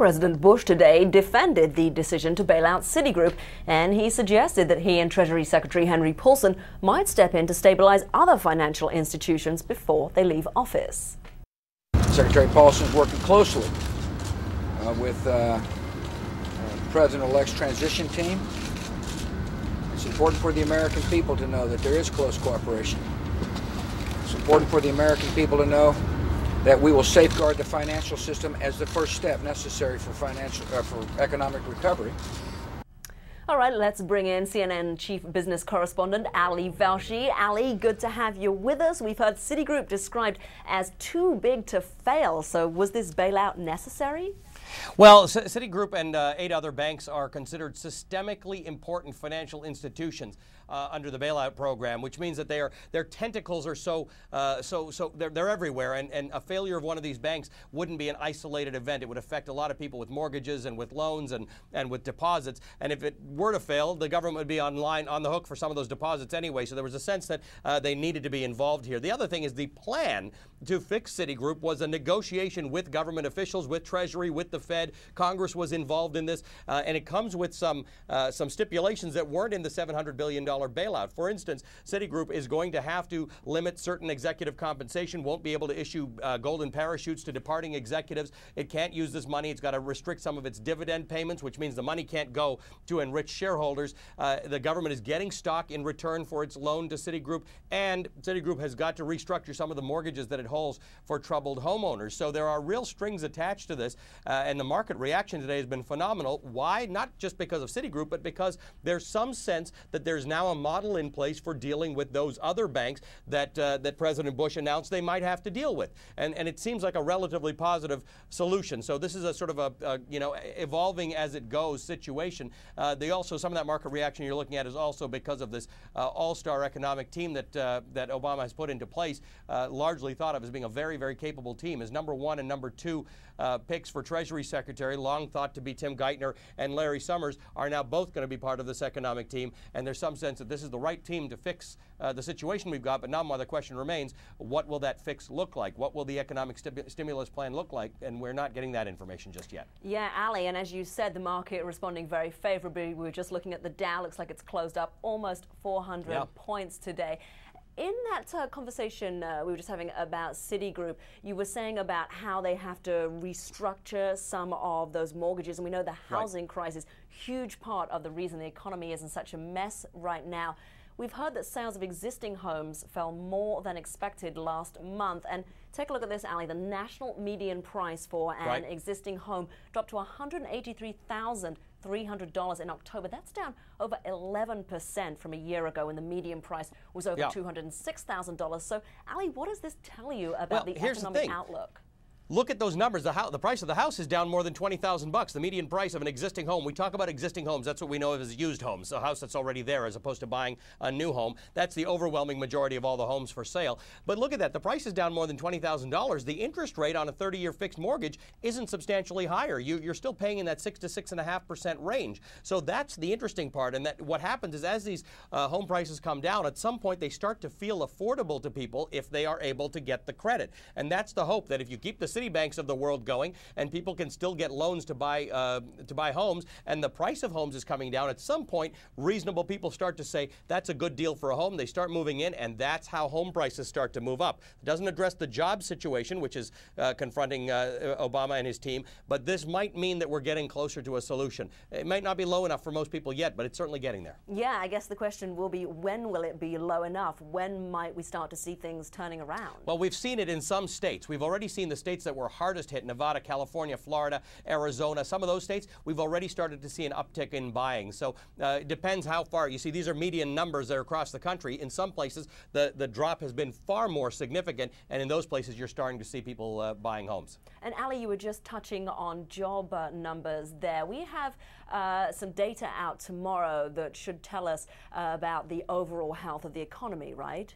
President Bush today defended the decision to bail out Citigroup, and he suggested that he and Treasury Secretary Henry Paulson might step in to stabilize other financial institutions before they leave office. Secretary Paulson is working closely uh, with uh, President-elect's transition team. It's important for the American people to know that there is close cooperation. It's important for the American people to know that we will safeguard the financial system as the first step necessary for financial uh, for economic recovery. All right, let's bring in CNN chief business correspondent Ali Velshi. Ali, good to have you with us. We've heard Citigroup described as too big to fail. So, was this bailout necessary? Well, C Citigroup and uh, eight other banks are considered systemically important financial institutions uh, under the bailout program, which means that they are, their tentacles are so, uh, so, so they're, they're everywhere. And, and a failure of one of these banks wouldn't be an isolated event. It would affect a lot of people with mortgages and with loans and, and with deposits. And if it were to fail, the government would be on line, on the hook for some of those deposits anyway. So there was a sense that uh, they needed to be involved here. The other thing is the plan to fix Citigroup was a negotiation with government officials, with Treasury, with the Fed. Congress was involved in this, uh, and it comes with some uh, some stipulations that weren't in the 700 billion dollar bailout. For instance, Citigroup is going to have to limit certain executive compensation, won't be able to issue uh, golden parachutes to departing executives. It can't use this money. It's got to restrict some of its dividend payments, which means the money can't go to enrich shareholders. Uh, the government is getting stock in return for its loan to Citigroup, and Citigroup has got to restructure some of the mortgages that it holds for troubled homeowners. So there are real strings attached to this, uh, and the market reaction today has been phenomenal. Why? Not just because of Citigroup, but because there's some sense that there's now a model in place for dealing with those other banks that uh, that President Bush announced they might have to deal with, and and it seems like a relatively positive solution. So this is a sort of a, a you know evolving as it goes situation. Uh, they also some of that market reaction you're looking at is also because of this uh, all-star economic team that uh, that Obama has put into place, uh, largely thought of as being a very, very capable team. His number one and number two uh, picks for Treasury Secretary, long thought to be Tim Geithner and Larry Summers, are now both going to be part of this economic team. And there's some sense that this is the right team to fix uh, the situation we've got. But now, the question remains what will that fix look like? What will the economic stimulus plan look like? And we're not getting that information just yet. Yeah, Ali, and as you said, the market responding very favorably. We were just looking at the Dow, looks like it's closed up almost 400 yeah. points today in that uh, conversation uh, we were just having about Citigroup, you were saying about how they have to restructure some of those mortgages, and we know the housing right. crisis, huge part of the reason the economy is in such a mess right now. We've heard that sales of existing homes fell more than expected last month. And take a look at this, Ali. The national median price for an right. existing home dropped to 183,000 $300 in October. That's down over 11% from a year ago when the median price was over yeah. $206,000. So, Ali, what does this tell you about well, the economic the outlook? Look at those numbers. The, the price of the house is down more than 20000 bucks. The median price of an existing home, we talk about existing homes, that's what we know of as used homes, a house that's already there as opposed to buying a new home. That's the overwhelming majority of all the homes for sale. But look at that. The price is down more than $20,000. The interest rate on a 30-year fixed mortgage isn't substantially higher. You, are still paying in that 6 to 6.5% range. So that's the interesting part. And that what happens is as these uh, home prices come down, at some point they start to feel affordable to people if they are able to get the credit. And that's the hope that if you keep the Citibanks of the world going, and people can still get loans to buy uh, to buy homes, and the price of homes is coming down. At some point, reasonable people start to say that's a good deal for a home. They start moving in, and that's how home prices start to move up. It doesn't address the job situation, which is uh, confronting uh, Obama and his team, but this might mean that we're getting closer to a solution. It might not be low enough for most people yet, but it's certainly getting there. Yeah, I guess the question will be when will it be low enough? When might we start to see things turning around? Well, we've seen it in some states. We've already seen the states that were hardest hit Nevada, California, Florida, Arizona, some of those states, we've already started to see an uptick in buying. So uh, it depends how far. You see, these are median numbers that are across the country. In some places, the, the drop has been far more significant, and in those places, you're starting to see people uh, buying homes. And Ali, you were just touching on job uh, numbers there. We have uh, some data out tomorrow that should tell us uh, about the overall health of the economy, right?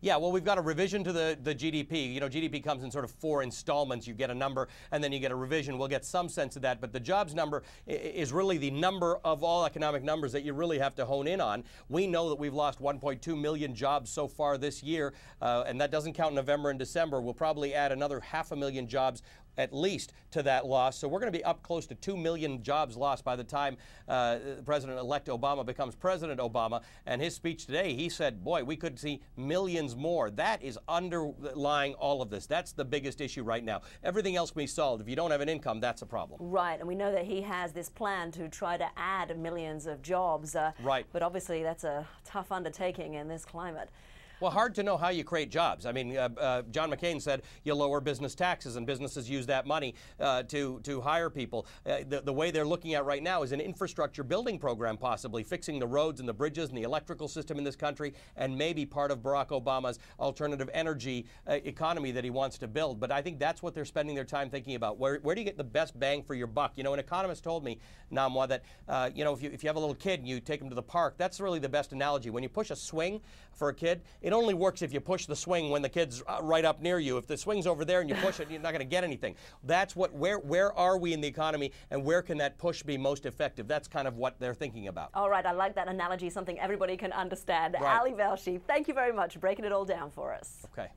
Yeah, well, we've got a revision to the, the GDP. You know, GDP comes in sort of four installments. You get a number and then you get a revision. We'll get some sense of that. But the jobs number is really the number of all economic numbers that you really have to hone in on. We know that we've lost 1.2 million jobs so far this year, uh, and that doesn't count November and December. We'll probably add another half a million jobs at least to that loss. So we're going to be up close to 2 million jobs lost by the time uh, President elect Obama becomes President Obama. And his speech today, he said, boy, we could see millions more. That is underlying all of this. That's the biggest issue right now. Everything else can be solved. If you don't have an income, that's a problem. Right. And we know that he has this plan to try to add millions of jobs. Uh, right. But obviously, that's a tough undertaking in this climate. Well, hard to know how you create jobs. I mean, uh, uh, John McCain said you lower business taxes, and businesses use that money uh, to to hire people. Uh, the, the way they're looking at right now is an infrastructure building program, possibly fixing the roads and the bridges and the electrical system in this country, and maybe part of Barack Obama's alternative energy uh, economy that he wants to build. But I think that's what they're spending their time thinking about. Where, where do you get the best bang for your buck? You know, an economist told me, Namwa, that uh, you know if you if you have a little kid and you take him to the park, that's really the best analogy. When you push a swing for a kid, it only works if you push the swing when the kid's uh, right up near you. If the swing's over there and you push it, you're not going to get anything. That's what where where are we in the economy and where can that push be most effective? That's kind of what they're thinking about. All right, I like that analogy, something everybody can understand. Right. Ali Velshi, thank you very much for breaking it all down for us. Okay.